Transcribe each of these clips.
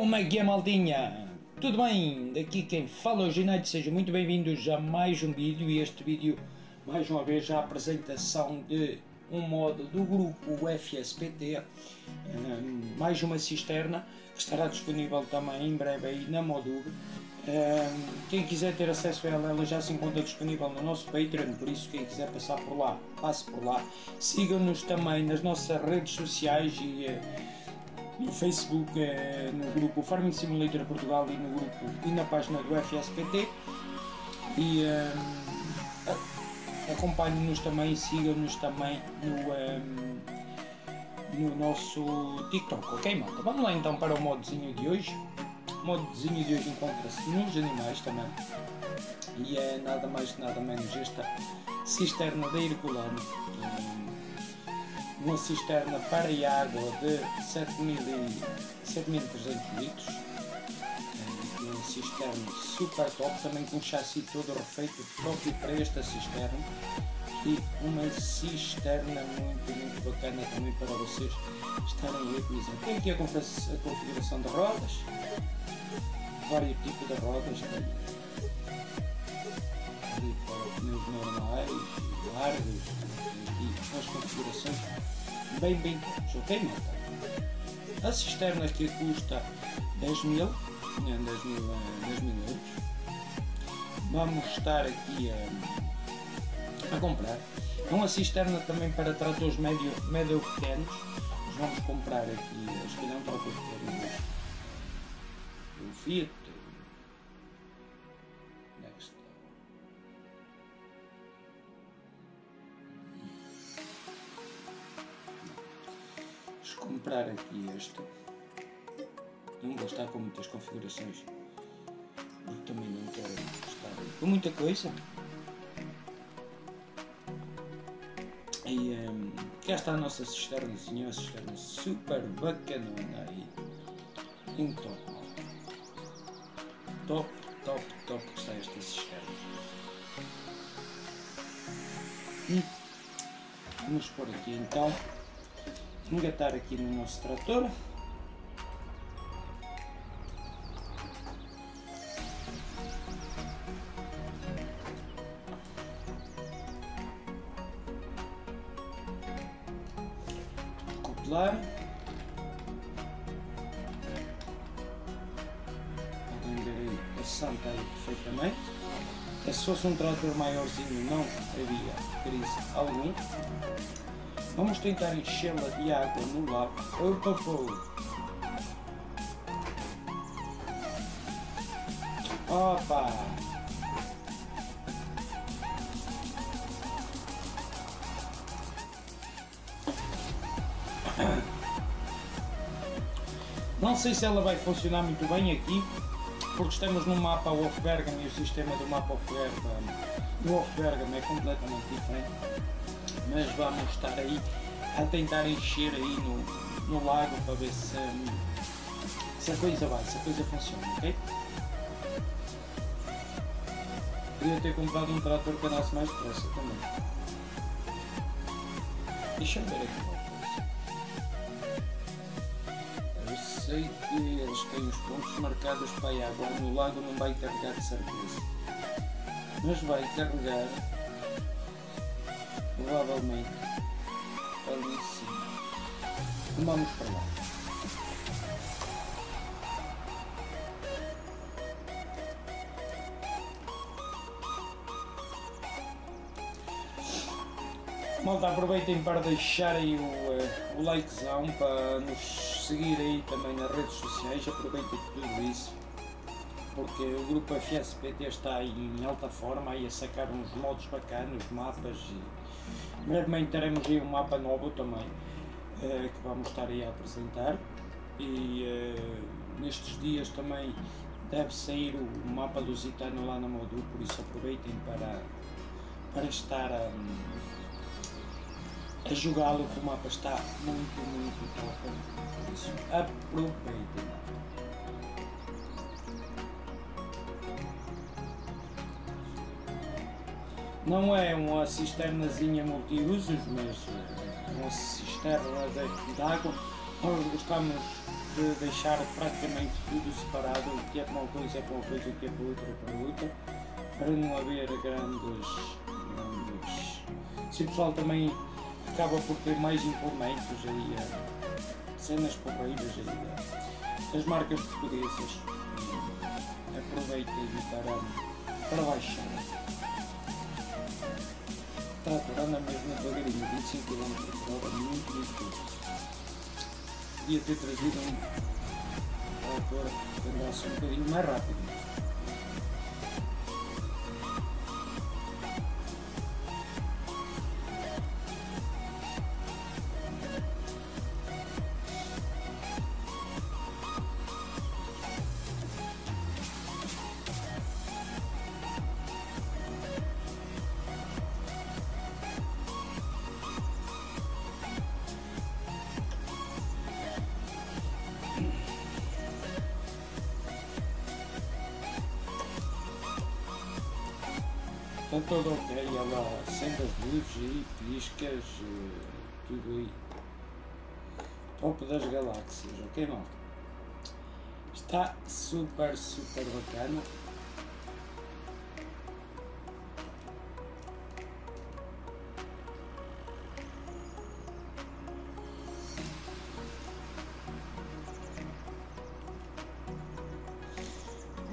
Como é que é, maldinha? Tudo bem? Daqui quem fala é o Ginete, sejam muito bem-vindos a mais um vídeo e este vídeo, mais uma vez, a apresentação de um modo do grupo FSPT, mais uma cisterna, que estará disponível também em breve aí na Modug. Um, quem quiser ter acesso a ela, ela já se encontra disponível no nosso Patreon, por isso quem quiser passar por lá, passe por lá. Sigam-nos também nas nossas redes sociais e uh, no Facebook, eh, no grupo Farming Simulator Portugal e no grupo e na página do FSPT. E um, acompanhem-nos também, sigam-nos também no, um, no nosso TikTok, ok malta? Vamos lá então para o modozinho de hoje. O modozinho de hoje encontra-se nos animais também. E é nada mais nada menos esta cisterna da Herculano uma cisterna para água de 7.300 litros, uma cisterna super top, também com um chassi todo refeito próprio para esta cisterna. E uma cisterna muito, muito bacana também para vocês estarem a utilizar. Tem aqui a configuração de rodas, vários tipos de rodas, para pneus normais, largos, e as configurações bem bem tops, ok malta? A cisterna aqui custa 10 mil, 10 mil, 10 mil euros. Vamos estar aqui a, a comprar. É uma cisterna também para tratores médio, médio pequenos. Vamos comprar aqui, se calhar um trator pequeno, o Fiat, comprar aqui este. Não vou estar com muitas configurações. Porque também não quero estar com muita coisa. E um, cá está a nossa cisternazinha, uma cisterna super bacanona aí. Um top. Top, top, top que está esta cisterna. Hum. Vamos por aqui então engatar aqui no nosso trator. Acoplar. Podem a santa aí perfeitamente. É, se fosse um trator maiorzinho não havia crise algum. Vamos tentar enchê-la de água no lago. Opa! Não sei se ela vai funcionar muito bem aqui, porque estamos no mapa Wolfbergen e o sistema do mapa no Wolfbergen é completamente diferente mas vamos estar aí a tentar encher aí no, no lago para ver se, se a coisa vai, se a coisa funciona, ok? Podia ter comprado um trator que andasse mais depressa também. Deixa eu ver aqui uma coisa. Eu sei que eles têm os pontos marcados para a água no lago não vai carregar de certeza. Mas vai carregar provavelmente ali em cima. Vamos para lá. Malta, aproveitem para deixar aí o, uh, o likezão para nos seguir aí também nas redes sociais, aproveitem tudo isso porque o grupo FSPT está em alta forma aí a sacar uns modos bacanos, mapas e brevemente teremos aí um mapa novo também uh, que vamos estar aí a apresentar e uh, nestes dias também deve sair o mapa do lá na Modu, por isso aproveitem para, para estar a, a jogá-lo que o mapa está muito, muito top, por isso aproveitem. Não é uma cisternazinha multiusos, mas uma cisterna de, água. Nós gostamos de deixar praticamente tudo separado, o que é para uma coisa é para uma coisa, o que é para outra é para outra, para não haver grandes. grandes... Se o pessoal também acaba por ter mais implementos aí, eh, cenas porreiras aí eh, das marcas portuguesas, aproveitem para, para baixar. Trator anda mesmo devagarinho, 25 km por hora, muito, muito curto podia ter trazido mais rápido. Está todo ok, ela acende as luzes e piscas, eh, tudo aí. Top das galáxias, ok malta? Está super, super bacana.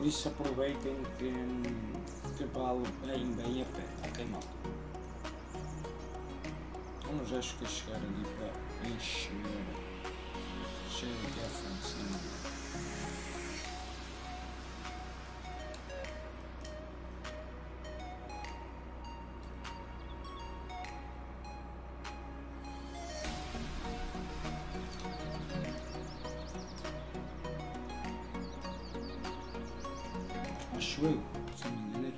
Isso aproveitem que que vale bem, bem a pena, ok malta? Vamos acho que chegar ali para encher, encher aqui a frente, acho eu, se não me engano.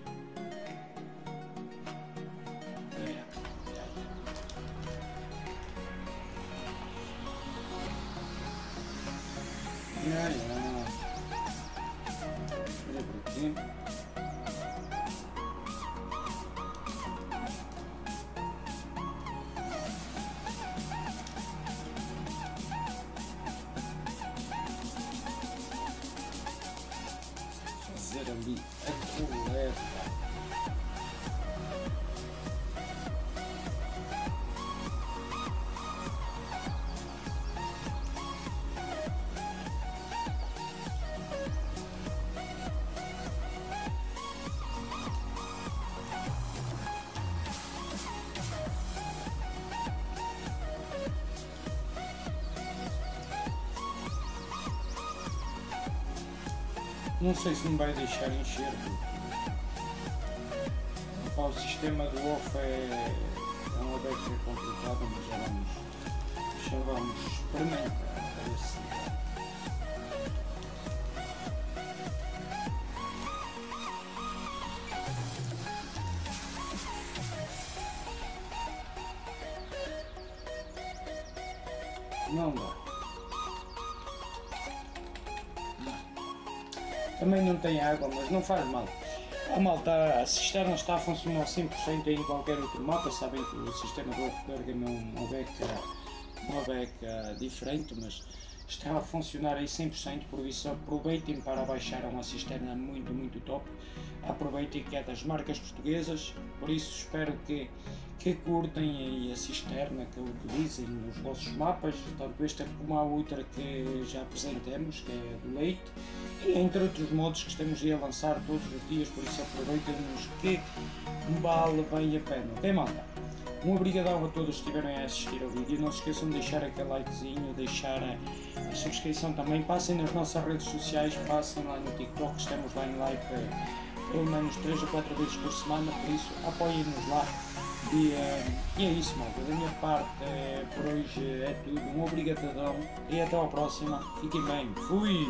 Ja, ja. Olha Fazer ali Não sei se me vai deixar encher. O sistema do off é, é um deve ser complicado, mas já vamos, já vamos experimentar. Não dá. Também não tem água, mas não faz mal. A malta, cisterna está a funcionar 100% em qualquer outro mapa. Sabem que o sistema do Bergamo é uma beca, uma beca diferente, mas está a funcionar aí 100%. Por isso, aproveitem para baixar uma cisterna muito, muito top. Aproveitem que é das marcas portuguesas. Por isso, espero que, que curtem a cisterna, que utilizem nos vossos mapas, tanto esta como a outra que já apresentamos, que é do leite e entre outros modos que estamos a lançar todos os dias, por isso aproveitem-nos que vale bem a pena, ok malta? Um obrigadão a todos que estiverem a assistir ao vídeo, não se esqueçam de deixar aquele likezinho, deixar a, subscrição também, passem nas nossas redes sociais, passem lá no TikTok, estamos lá em live eh, pelo menos 3 ou 4 vezes por semana, por isso apoiem-nos lá. E, eh, e é isso, malta. Da minha parte, eh, por hoje é tudo. Um obrigadão e até à próxima. Fiquem bem. Fui!